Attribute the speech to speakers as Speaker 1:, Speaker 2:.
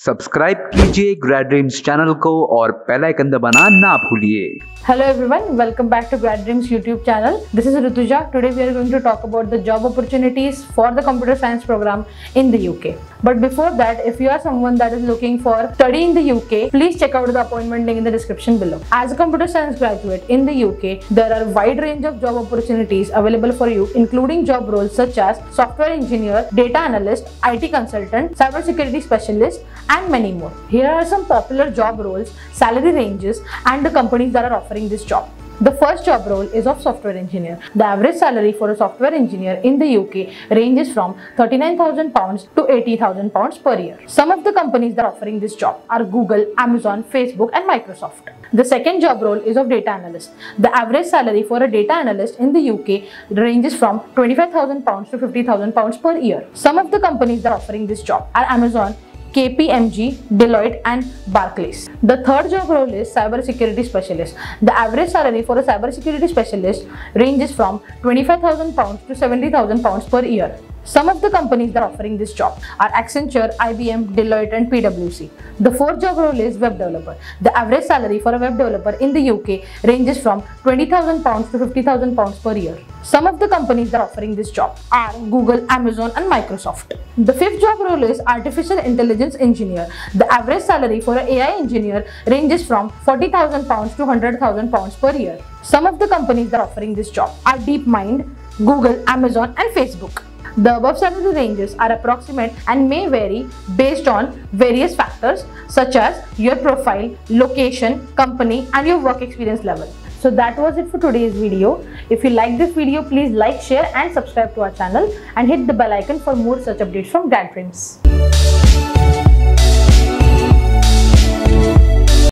Speaker 1: Subscribe कीजिए grade dreams channel को और पहला आइकन बना ना भूलिए।
Speaker 2: Hello everyone, welcome back to Grad Dreams YouTube channel. This is Rituja. Today we are going to talk about the job opportunities for the computer science program in the UK. But before that, if you are someone that is looking for study in the UK, please check out the appointment link in the description below. As a computer science graduate in the UK, there are a wide range of job opportunities available for you, including job roles such as software engineer, data analyst, IT consultant, cybersecurity specialist, and many more. Here are some popular job roles, salary ranges, and the companies that are offering this job. The first job role is of software engineer. The average salary for a software engineer in the UK ranges from 39,000 pounds to 80,000 pounds per year. Some of the companies that are offering this job are Google, Amazon, Facebook, and Microsoft. The second job role is of data analyst. The average salary for a data analyst in the UK ranges from 25,000 pounds to 50,000 pounds per year. Some of the companies that are offering this job are Amazon, KPMG, Deloitte, and Barclays. The third job role is cybersecurity specialist. The average salary for a cybersecurity specialist ranges from 25,000 pounds to 70,000 pounds per year. Some of the companies that are offering this job are Accenture, IBM, Deloitte, and PwC. The fourth job role is web developer. The average salary for a web developer in the UK ranges from 20,000 pounds to 50,000 pounds per year. Some of the companies that are offering this job are Google, Amazon, and Microsoft. The fifth job role is artificial intelligence engineer. The average salary for an AI engineer ranges from 40,000 pounds to 100,000 pounds per year. Some of the companies that are offering this job are DeepMind, Google, Amazon, and Facebook. The above salary ranges are approximate and may vary based on various factors such as your profile, location, company, and your work experience level. So that was it for today's video. If you like this video, please like, share, and subscribe to our channel and hit the bell icon for more such updates from Grad Dreams.